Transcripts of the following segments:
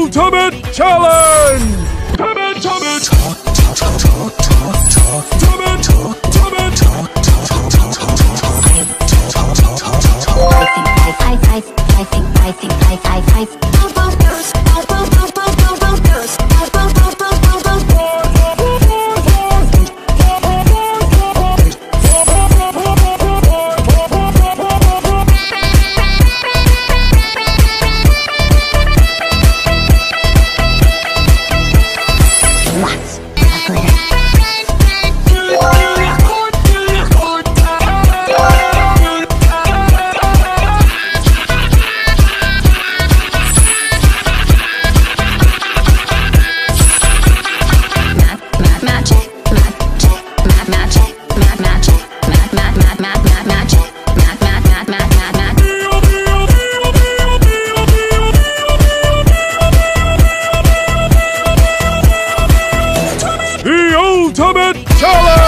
Ultimate Challenge! Ultimate Challenge! I think I think I think I think I think I think Tommy Charlie!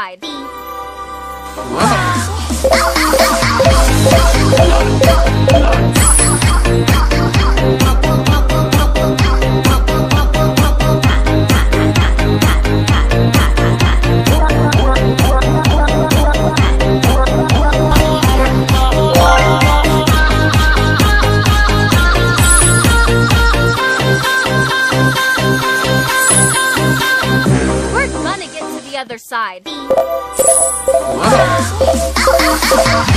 ride. Wow. Oh,